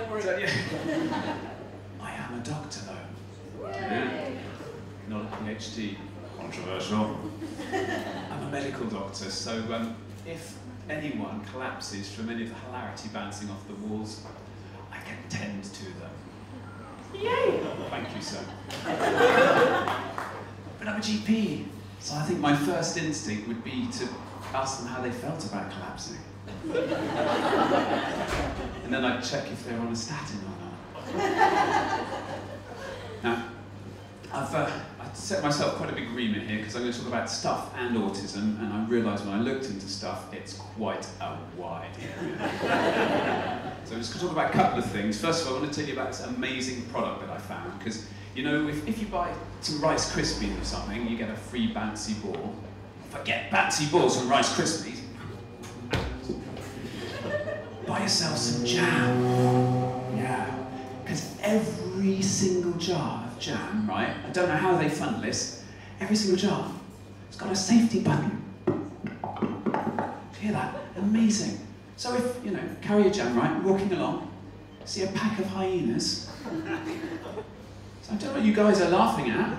don't worry. So, yeah. I am a doctor, though. Yeah. Not a PhD. Controversial. I'm a medical doctor, so um, if anyone collapses from any of the hilarity bouncing off the walls, I can tend to them. Yay! Thank you, sir. but I'm a GP, so I think my first instinct would be to ask them how they felt about collapsing. and then I'd check if they're on a statin or not. now, I've uh, I set myself quite a big remit here because I'm going to talk about stuff and autism, and I realised when I looked into stuff, it's quite a wide area. so I'm just going to talk about a couple of things. First of all, I want to tell you about this amazing product that I found because you know, if, if you buy some Rice Krispies or something, you get a free bouncy ball. Forget bouncy balls and Rice Krispies. Buy yourself some jam. Yeah. Because every single jar of jam, right? I don't know how they fund this. Every single jar, it's got a safety button. Hear that? Amazing. So if, you know, carry a jam, right, walking along, see a pack of hyenas. So I don't know what you guys are laughing at.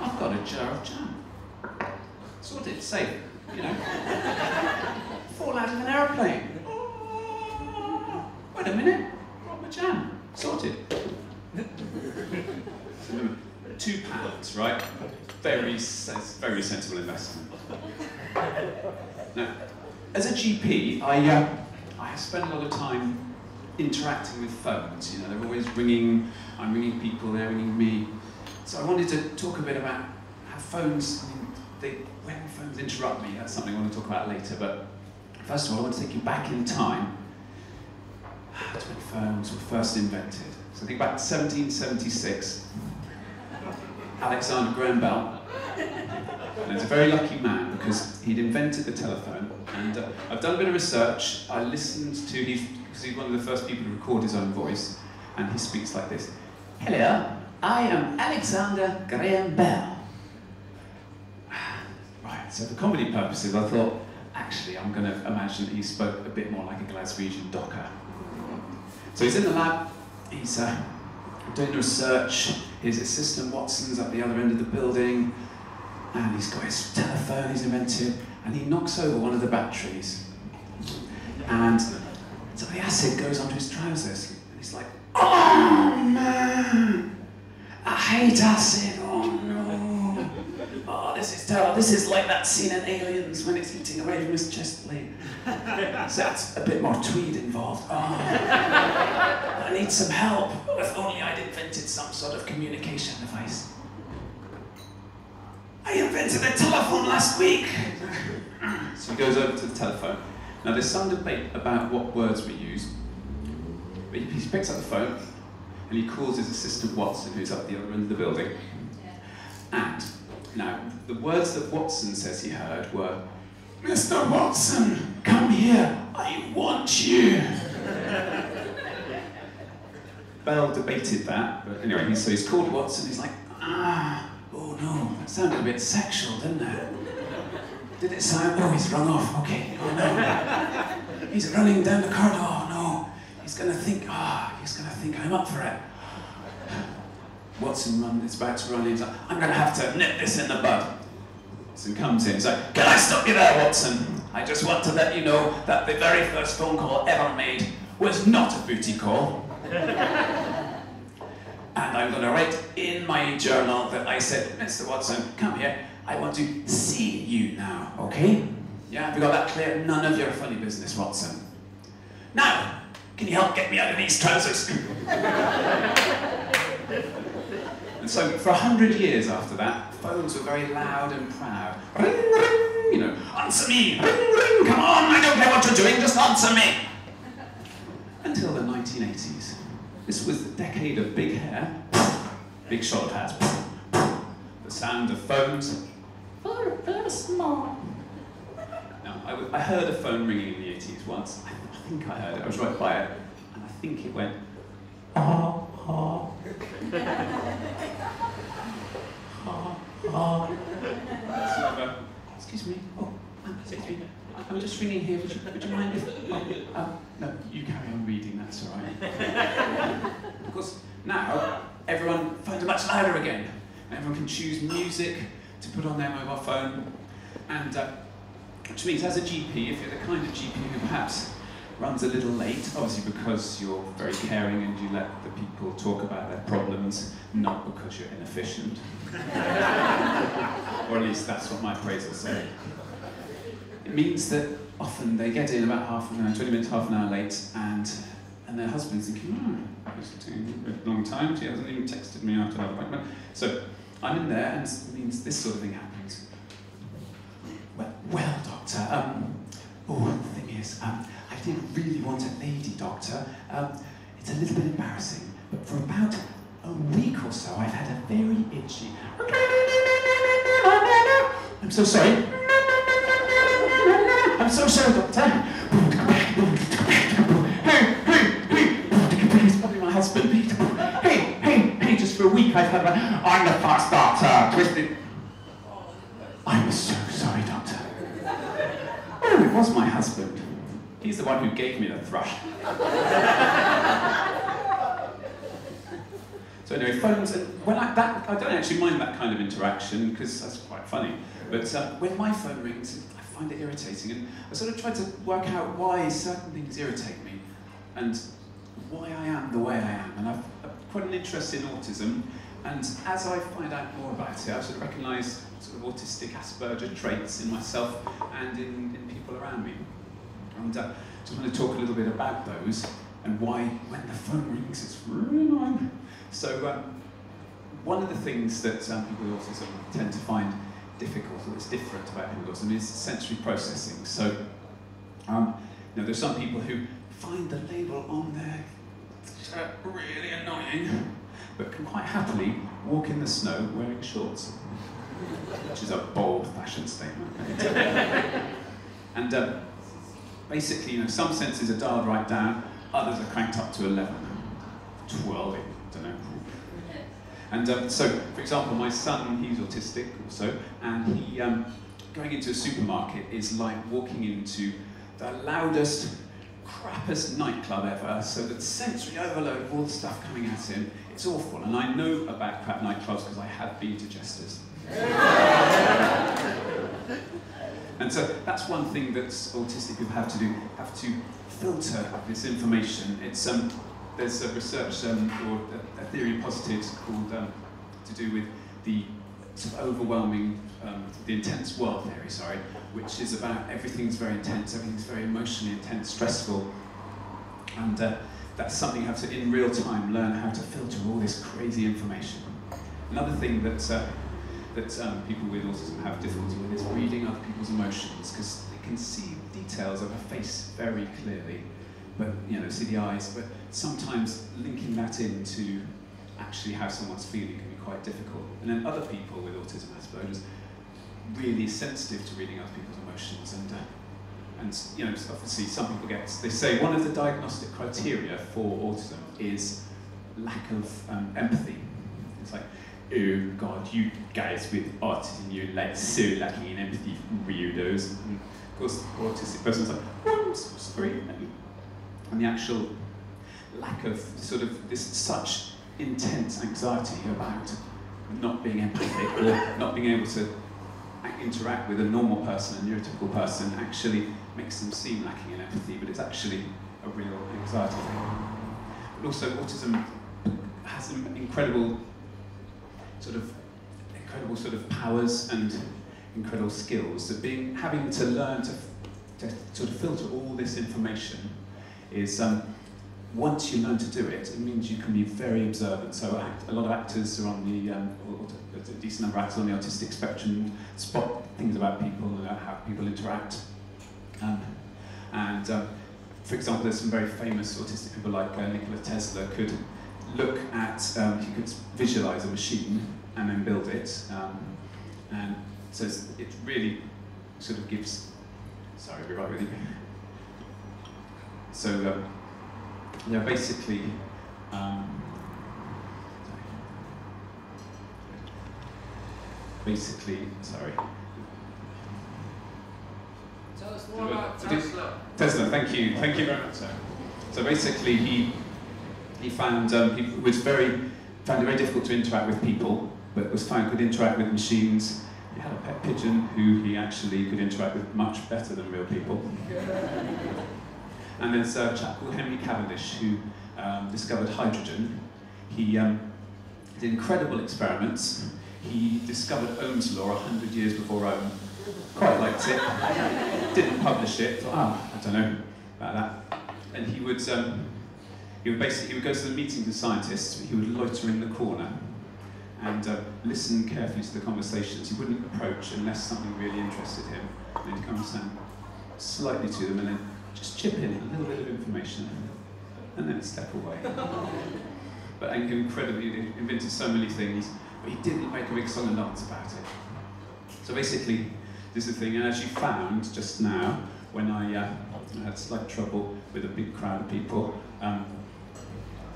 I've got a jar of jam. Sorted, safe, you know. Fall out of an aeroplane. Oh, wait a minute, my jam. Sorted. Two pounds, right? Very, very sensible investment. Now, as a GP, I, uh, I spend a lot of time interacting with phones. You know, they're always ringing. I'm ringing people. They're ringing me. So I wanted to talk a bit about how phones. I mean, they, when phones interrupt me, that's something I want to talk about later. But first of all, I want to take you back in time to when phones were first invented. So I think back to 1776. Alexander Graham Bell. And he's a very lucky man because he'd invented the telephone. And uh, I've done a bit of research. I listened to, he's, because he's one of the first people to record his own voice. And he speaks like this Hello, I am Alexander Graham Bell. So for comedy purposes, I thought, actually, I'm going to imagine that he spoke a bit more like a Glaswegian docker. So he's in the lab, he's uh, doing research, his assistant Watson's at the other end of the building, and he's got his telephone he's invented, and he knocks over one of the batteries. And so the acid goes onto his trousers, and he's like, Oh man, I hate acid. Oh, this is terrible. This is like that scene in Aliens when it's eating away from his chest plate. So that's a bit more tweed involved. Oh. I need some help. If only I'd invented some sort of communication device. I invented a telephone last week. So he goes over to the telephone. Now there's some debate about what words we use. But he he picks up the phone and he calls his assistant Watson, who's up the other end of the building. And now the words that Watson says he heard were, Mr. Watson, come here. I want you. Bell debated that, but anyway, so he's called Watson. He's like, ah, oh no, that sounded a bit sexual, didn't it? Did it sound? Oh, he's run off. Okay, oh no. He's running down the corridor. Oh no, he's gonna think. Ah, he's gonna think I'm up for it. Watson run, is about to run in. He's like, I'm gonna have to nip this in the bud. Watson comes in. He's like, Can I stop you there, Watson? I just want to let you know that the very first phone call ever made was not a booty call. And I'm going to write in my journal that I said, Mr. Watson, come here. I want to see you now, okay? Yeah, have you got that clear? None of your funny business, Watson. Now, can you help get me out of these trousers? and so, for a hundred years after that, phones were very loud and proud. Ring, ring, you know, answer me. Ring, ring, come on, I don't care what you're doing, just answer me. Until the 1980s. This was the decade of big hair, big shoulder pads, the sound of phones. Now, I, heard a phone ringing in the 80s once. I, I think I heard it. I was right by it, and I think it went. Ah, It's never excuse me. Oh. I'm just ringing here. Would you, would you mind if... Oh, um, no, you carry on reading. That's all right. of course, now everyone phones are much louder again. Everyone can choose music to put on their mobile phone. And uh, which means as a GP, if you're the kind of GP who perhaps runs a little late, obviously because you're very caring and you let the people talk about their problems, not because you're inefficient. or at least that's what my appraisal said. It means that often they get in about half an hour, 20 minutes, half an hour late, and and their husband's thinking, oh, it's taking a long time, she hasn't even texted me after that appointment. So I'm in there, and it means this sort of thing happens. Well, well doctor, um, oh, is, um, I did really want a lady doctor. Um, it's a little bit embarrassing, but for about a week or so, I've had a very itchy. I'm so sorry. I'm so sorry, doctor. Hey, hey, hey. He's probably my husband. Hey, hey, hey, just for a week I've had a... I'm the fast doctor. Twisted. I'm so sorry, doctor. Oh, it was my husband. He's the one who gave me the thrush. So anyway, phones, when I, that, I don't actually mind that kind of interaction because that's quite funny. But uh, when my phone rings, I find it irritating, and I sort of try to work out why certain things irritate me, and why I am the way I am. And I've, I've quite an interest in autism, and as I find out more about it, I sort of recognise sort of autistic Asperger traits in myself and in, in people around me. And uh, just want to talk a little bit about those and why when the phone rings it's really annoying. So um, one of the things that um, people with autism tend to find difficult or that's different about people with autism is sensory processing. So um, know, there's some people who find the label on their shirt really annoying, but can quite happily walk in the snow wearing shorts, which is a bold fashion statement. and um, basically, you know, some senses are dialed right down, others are cranked up to 11, 12, I don't know. And um, so, for example, my son, he's autistic also, and he, um, going into a supermarket is like walking into the loudest, crappest nightclub ever, so that sensory overload of all the stuff coming at him, it's awful. And I know about crap nightclubs because I have been to Jesters. And so that's one thing that autistic people have to do, have to filter this information. It's um, there's a research um, or a, a, theory posited called um, to do with the sort of overwhelming, um, the intense world theory, sorry, which is about everything's very intense, everything's very emotionally intense, stressful, and uh, that's something you have to, in real time, learn how to filter all this crazy information. Another thing that, uh, that um, people with autism have difficulty with is reading other people's emotions, because they can see details of a face very clearly, but you know, see the eyes, but sometimes linking that into actually how someone's feeling can be quite difficult. And then other people with autism Asperger's really sensitive to reading other people's emotions and uh, and you know obviously some people get they say one of the diagnostic criteria for autism is lack of um, empathy. It's like oh god, you guys with autism, you're like so lacking in empathy, weirdos. And mm, of course, autistic person's like, oh, I'm so sorry. And the actual lack of sort of this such intense anxiety about not being empathic or not being able to interact with a normal person, a neurotypical person, actually makes them seem lacking in empathy, but it's actually a real anxiety thing. But also, autism has an incredible sort of incredible sort of powers and incredible skills. So being having to learn to, to sort of filter all this information is um, once you learn to do it, it means you can be very observant. So act, a lot of actors are on the, um, a decent number of actors on the autistic spectrum, spot things about people, uh, how people interact. Um, and um, for example, there's some very famous autistic people like uh, Nikola Tesla could look at, um, he could visualize a machine and then build it. Um, and so it really sort of gives, sorry, be right with you. So um, yeah, basically, um, basically, sorry. Tell us more about Tesla. Tesla, thank you, thank you very much, sir. So basically, he he found um, he was very found it very difficult to interact with people, but was found could interact with machines. He had a pet pigeon who he actually could interact with much better than real people. and there's a chap called Henry Cavendish who um, discovered hydrogen. He um, did incredible experiments. He discovered Ohm's law 100 years before Ohm. Quite liked it. Didn't publish it. Thought, oh, I don't know about that. And he would, um, he would basically he would go to the meetings of scientists. He would loiter in the corner and uh, listen carefully to the conversations. He wouldn't approach unless something really interested him. And he'd come and stand slightly to them and then just chip in a little bit of information and then step away. but incredibly, he invented so many things, but he didn't make a big song and dance about it. So basically, this is the thing, and as you found just now, when I, uh, I had slight trouble with a big crowd of people, um,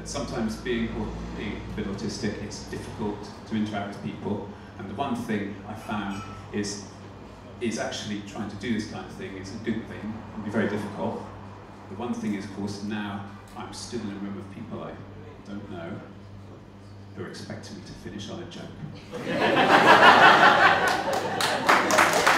that sometimes being, being a bit autistic, it's difficult to interact with people. And the one thing I found is is actually trying to do this kind of thing is a good thing. It can be very difficult. The one thing is, of course, now I'm stood in a room of people I don't know who are expecting me to finish on a joke.